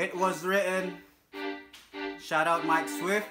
It was written. Shout out Mike Swift.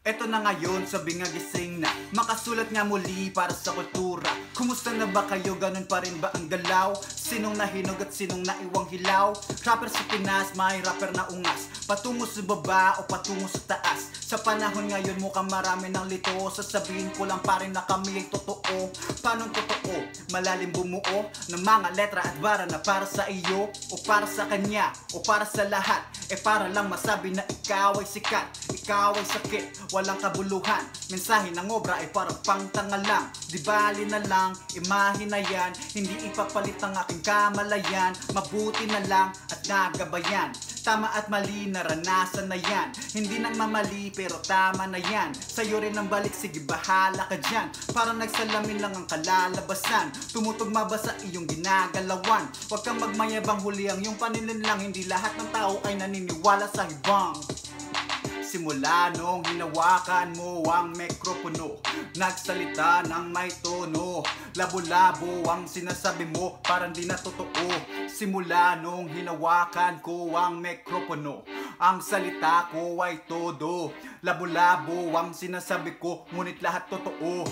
Ito na ngayon, sabi nga gising na Makasulat nga muli para sa kultura Kumusta na ba kayo? Ganun pa rin ba ang galaw? Sinong nahinog at sinong naiwang hilaw? Rapper sa Pinas, may rapper na ungas Patungo sa baba o patungo sa taas? Sa panahon ngayon mukhang marami ng lito. Sasabihin ko lang pa rin na kami ay totoo. Paano totoo? Malalim bumuo ng mga letra at bara na para sa iyo O para sa kanya o para sa lahat. Eh para lang masabi na ikaw ay sikat Ikaw ay sakit, walang kabuluhan. Mensahe ng obra ay parang pangtanga lang. Di bali na lang, imahe na yan. Hindi ipapalit ang aking kamalayan. Mabuti na lang at nagabayan Tama at mali, naranasan na yan. Hindi nang mamali, pero tama na yan. Sa'yo rin ang balik, sige bahala ka dyan. Parang nagsalamin lang ang kalalabasan. Tumutugma ba sa iyong ginagalawan? Huwag kang magmayabang huli ang iyong paninin lang. Hindi lahat ng tao ay naniniwala sa ibang Simula nung hinawakan mo ang mikropono. Nagsalita ng may tono. Labo-labo ang sinasabi mo parang di na totoo. Simula nung hinawakan ko ang mikropono Ang salita ko ay todo. Labo-labo ang sinasabi ko ngunit lahat totoo